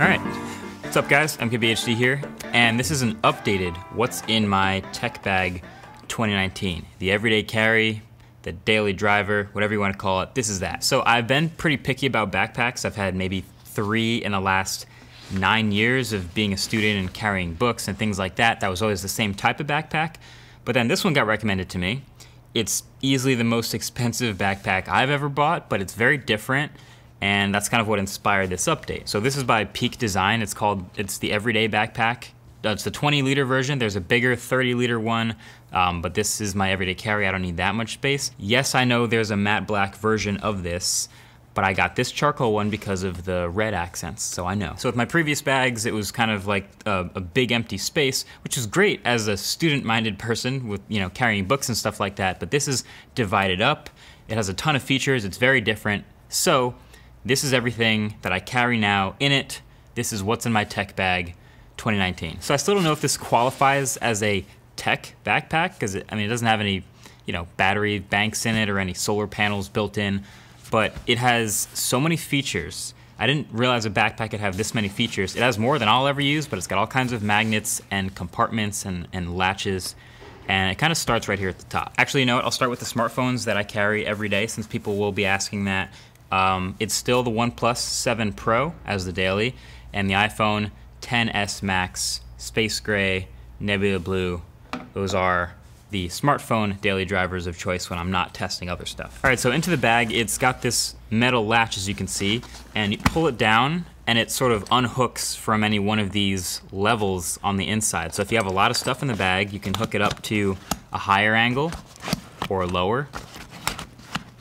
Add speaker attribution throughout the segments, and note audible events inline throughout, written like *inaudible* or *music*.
Speaker 1: Alright, what's up guys? I'm MKBHD here, and this is an updated What's in My Tech Bag 2019. The everyday carry, the daily driver, whatever you want to call it, this is that. So I've been pretty picky about backpacks. I've had maybe three in the last nine years of being a student and carrying books and things like that. That was always the same type of backpack. But then this one got recommended to me. It's easily the most *laughs* expensive backpack I've ever bought, but it's very different and that's kind of what inspired this update. So this is by Peak Design. It's called, it's the Everyday Backpack. It's the 20 liter version. There's a bigger 30 liter one, um, but this is my everyday carry. I don't need that much space. Yes, I know there's a matte black version of this, but I got this charcoal one because of the red accents, so I know. So with my previous bags, it was kind of like a, a big empty space, which is great as a student-minded person with, you know, carrying books and stuff like that, but this is divided up. It has a ton of features, it's very different. So this is everything that I carry now in it. This is what's in my tech bag 2019. So I still don't know if this qualifies as a tech backpack because I mean it doesn't have any, you know, battery banks in it or any solar panels built in, but it has so many features. I didn't realize a backpack could have this many features. It has more than I'll ever use, but it's got all kinds of magnets and compartments and, and latches. And it kind of starts right here at the top. Actually, you know what? I'll start with the smartphones that I carry every day since people will be asking that. Um, it's still the OnePlus 7 Pro as the daily, and the iPhone XS Max, Space Gray, Nebula Blue. Those are the smartphone daily drivers of choice when I'm not testing other stuff. All right, so into the bag, it's got this metal latch, as you can see, and you pull it down, and it sort of unhooks from any one of these levels on the inside. So if you have a lot of stuff in the bag, you can hook it up to a higher angle or lower,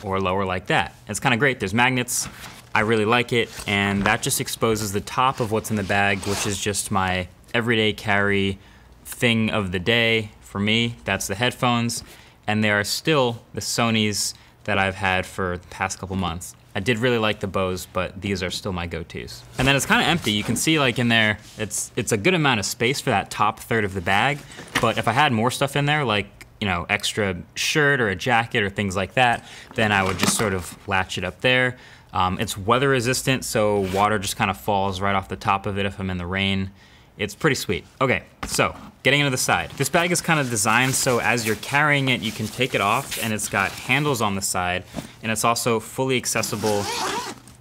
Speaker 1: or lower like that. It's kind of great. There's magnets. I really like it. And that just exposes the top of what's in the bag, which is just my everyday carry thing of the day for me. That's the headphones. And they are still the Sony's that I've had for the past couple months. I did really like the Bose, but these are still my go-tos. And then it's kind of empty. You can see like in there, it's it's a good amount of space for that top third of the bag. But if I had more stuff in there, like you know, extra shirt or a jacket or things like that, then I would just sort of latch it up there. Um, it's weather resistant, so water just kind of falls right off the top of it if I'm in the rain. It's pretty sweet. Okay, so getting into the side. This bag is kind of designed so as you're carrying it, you can take it off and it's got handles on the side and it's also fully accessible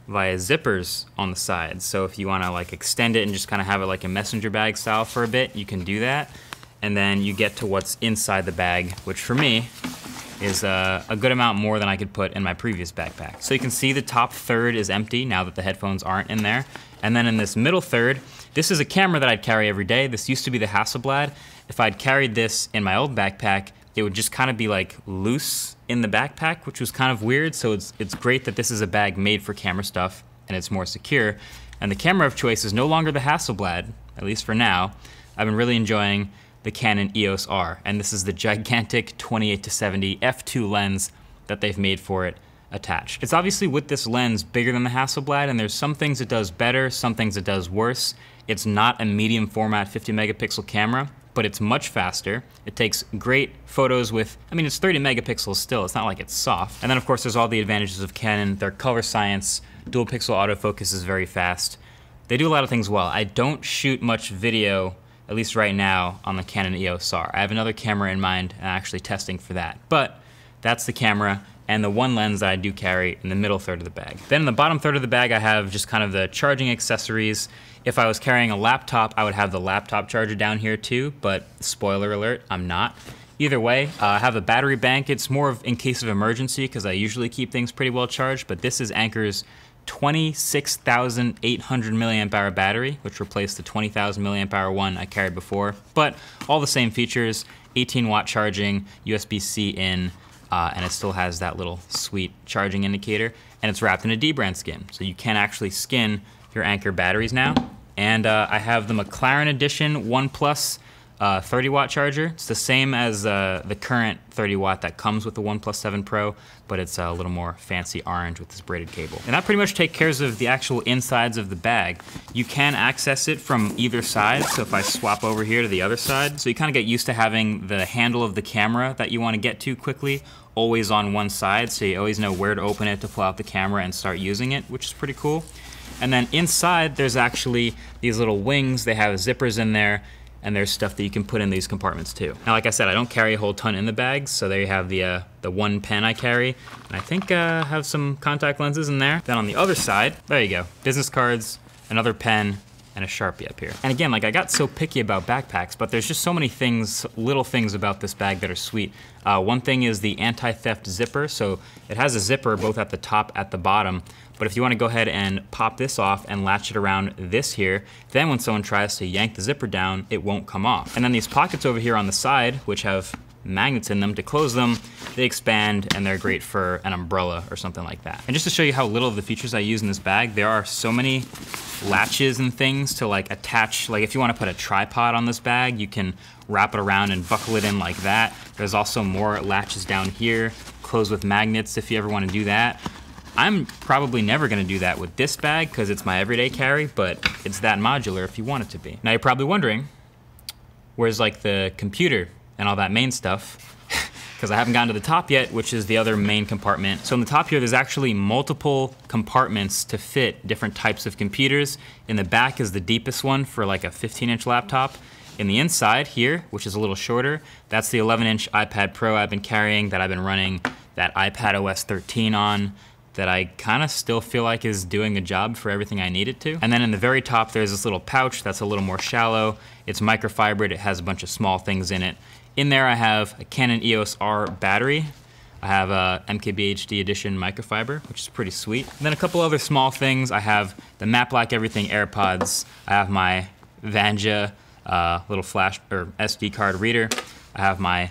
Speaker 1: via zippers on the side. So if you wanna like extend it and just kind of have it like a messenger bag style for a bit, you can do that and then you get to what's inside the bag, which for me is uh, a good amount more than I could put in my previous backpack. So you can see the top third is empty now that the headphones aren't in there. And then in this middle third, this is a camera that I'd carry every day. This used to be the Hasselblad. If I'd carried this in my old backpack, it would just kind of be like loose in the backpack, which was kind of weird. So it's, it's great that this is a bag made for camera stuff and it's more secure. And the camera of choice is no longer the Hasselblad, at least for now. I've been really enjoying the Canon EOS R, and this is the gigantic 28 to 70 f2 lens that they've made for it attached. It's obviously with this lens bigger than the Hasselblad, and there's some things it does better, some things it does worse. It's not a medium format 50 megapixel camera, but it's much faster. It takes great photos with, I mean, it's 30 megapixels still, it's not like it's soft. And then of course there's all the advantages of Canon, their color science, dual pixel autofocus is very fast. They do a lot of things well. I don't shoot much video at least right now, on the Canon EOS R. I have another camera in mind and actually testing for that. But that's the camera and the one lens that I do carry in the middle third of the bag. Then in the bottom third of the bag, I have just kind of the charging accessories. If I was carrying a laptop, I would have the laptop charger down here too, but spoiler alert, I'm not. Either way, uh, I have a battery bank. It's more of in case of emergency because I usually keep things pretty well charged, but this is Anker's 26,800 milliamp hour battery, which replaced the 20,000 milliamp hour one I carried before. But all the same features, 18 watt charging, USB-C in, uh, and it still has that little sweet charging indicator. And it's wrapped in a dbrand skin, so you can actually skin your Anker batteries now. And uh, I have the McLaren Edition OnePlus uh, 30 watt charger. It's the same as uh, the current 30 watt that comes with the OnePlus 7 Pro, but it's a little more fancy orange with this braided cable. And that pretty much takes care of the actual insides of the bag. You can access it from either side, so if I swap over here to the other side, so you kind of get used to having the handle of the camera that you want to get to quickly always on one side, so you always know where to open it to pull out the camera and start using it, which is pretty cool. And then inside, there's actually these little wings. They have zippers in there and there's stuff that you can put in these compartments too. Now, like I said, I don't carry a whole ton in the bags, so there you have the uh, the one pen I carry, and I think uh, have some contact lenses in there. Then on the other side, there you go, business cards, another pen, and a Sharpie up here. And again, like I got so picky about backpacks, but there's just so many things, little things about this bag that are sweet. Uh, one thing is the anti-theft zipper. So it has a zipper both at the top, at the bottom, but if you wanna go ahead and pop this off and latch it around this here, then when someone tries to yank the zipper down, it won't come off. And then these pockets over here on the side, which have magnets in them to close them, they expand and they're great for an umbrella or something like that. And just to show you how little of the features I use in this bag, there are so many latches and things to like attach, like if you wanna put a tripod on this bag, you can wrap it around and buckle it in like that. There's also more latches down here, close with magnets if you ever wanna do that. I'm probably never gonna do that with this bag because it's my everyday carry, but it's that modular if you want it to be. Now you're probably wondering, where's like the computer and all that main stuff? *laughs* because I haven't gotten to the top yet, which is the other main compartment. So in the top here, there's actually multiple compartments to fit different types of computers. In the back is the deepest one for like a 15 inch laptop. In the inside here, which is a little shorter, that's the 11 inch iPad Pro I've been carrying that I've been running that iPad OS 13 on that I kind of still feel like is doing a job for everything I need it to. And then in the very top, there's this little pouch that's a little more shallow. It's microfibered, it has a bunch of small things in it. In there I have a Canon EOS R battery. I have a MKBHD edition microfiber, which is pretty sweet. And then a couple other small things. I have the Map Black Everything AirPods. I have my Vanja uh, little flash or SD card reader. I have my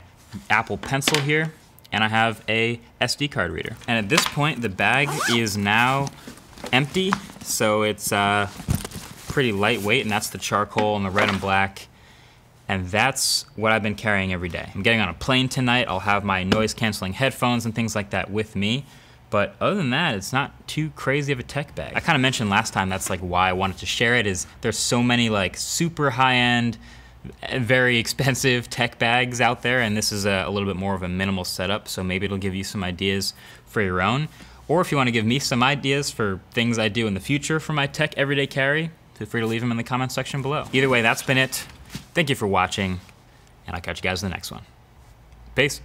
Speaker 1: Apple Pencil here and I have a SD card reader. And at this point, the bag is now empty, so it's uh, pretty lightweight, and that's the charcoal and the red and black. And that's what I've been carrying every day. I'm getting on a plane tonight. I'll have my noise canceling headphones and things like that with me. But other than that, it's not too crazy of a tech bag. I kind of mentioned last time that's like why I wanted to share it is there's so many like super high end, very expensive *laughs* tech bags out there, and this is a, a, little bit more of a minimal setup, so maybe it'll give you some ideas for your own. Or if you want to give me some ideas for things I do in the future for my tech everyday carry, feel free to leave them in the comment section below. Either way, that's been it. Thank you for watching, and I'll catch you guys in the next one. Peace.